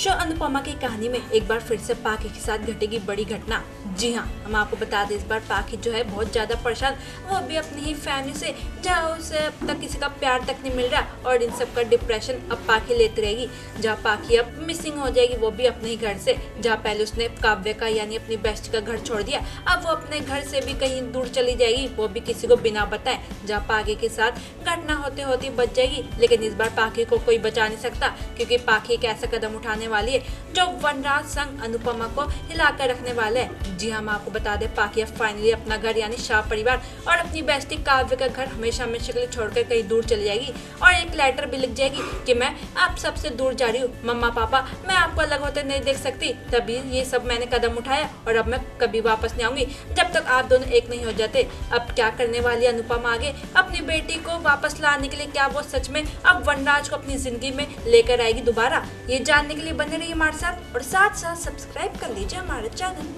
Show Anupama की कहानी में एक बार फिर से पाखी के साथ घटेगी बड़ी घटना। जी हाँ हम आपको बता दें, इस बार पाखी जो है बहुत ज़्यादा परेशान। वो भी अपनी ही फैमिली से जहाँ उसे अब तक किसी का प्यार तक नहीं मिल रहा और इन सब का डिप्रेशन अब पाखी लेती रहेगी। जहाँ पाखी अब मिसिंग हो जाएगी, वो भी अपने ही घर से। जहाँ पहले उसने काव्य का यानी अपनी बेस्ट का घर छोड़ दिया, अब वो अपने घर से भी कहीं दूर चली जाएगी। वो भी किसी को बिना बताए। जहाँ पाखी के साथ घटना होते होते बच जाएगी, लेकिन इस बार पाखी को कोई बचा नहीं सकता, क्योंकि पाखी एक ऐसा कदम उठाने वाली है, जो वनराज संग अनुपमा को हिलाकर रखने वाले है। जी हाँ मैं आपको बता दें अब फाइनली अपना घर, यानी शाह परिवार और अपनी बेस्टी काव्य का घर हमेशा हमेशा के लिए छोड़कर कहीं दूर चली जाएगी और एक लेटर भी लिख जाएगी कि मैं आप सबसे दूर जा रही हूँ। मम्मा, पापा, मैं आपको अलग होते नहीं देख सकती। तभी ये सब मैंने कदम उठाया और अब मैं कभी वापस नहीं आऊँगी, जब तक आप दोनों एक नहीं हो जाते। अब क्या करने वाली अनुपमा आगे? अपनी बेटी को वापस लाने के लिए क्या वो सच में अब वनराज को अपनी ज़िंदगी में लेकर आएगी दोबारा? ये जानने के लिए बने रहिए हमारे साथ और साथ साथ सब्सक्राइब कर लीजिए हमारे चैनल